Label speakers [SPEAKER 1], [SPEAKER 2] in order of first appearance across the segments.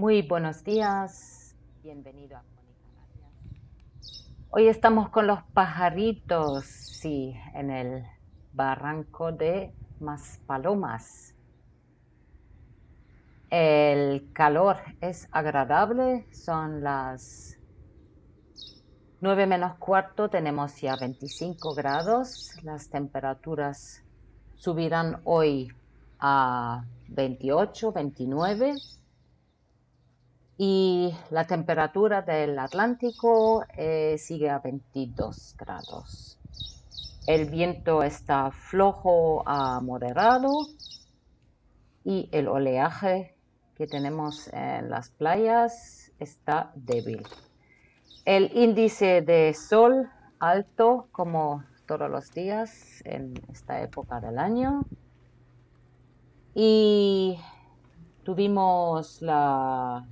[SPEAKER 1] Muy buenos días, bienvenido a Hoy estamos con los pajaritos, sí, en el barranco de Maspalomas. El calor es agradable, son las 9 menos cuarto, tenemos ya 25 grados, las temperaturas subirán hoy a 28, 29 y la temperatura del Atlántico eh, sigue a 22 grados. El viento está flojo a moderado y el oleaje que tenemos en las playas está débil. El índice de sol alto como todos los días en esta época del año. Y tuvimos la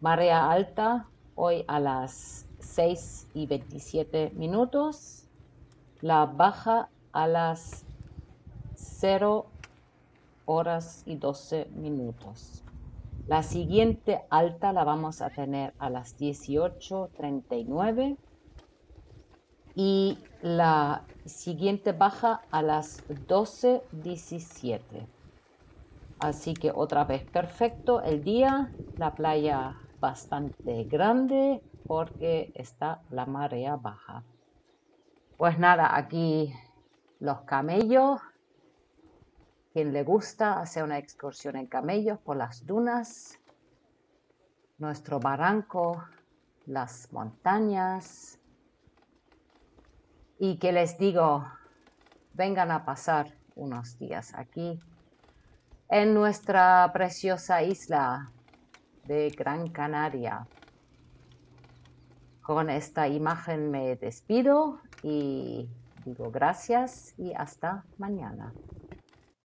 [SPEAKER 1] Marea alta hoy a las 6 y 27 minutos. La baja a las 0 horas y 12 minutos. La siguiente alta la vamos a tener a las 18.39 y la siguiente baja a las 12.17. Así que otra vez perfecto el día, la playa bastante grande porque está la marea baja. Pues nada, aquí los camellos. Quien le gusta hacer una excursión en camellos por las dunas, nuestro barranco, las montañas. Y que les digo, vengan a pasar unos días aquí en nuestra preciosa isla de Gran Canaria. Con esta imagen me despido y digo gracias y hasta mañana.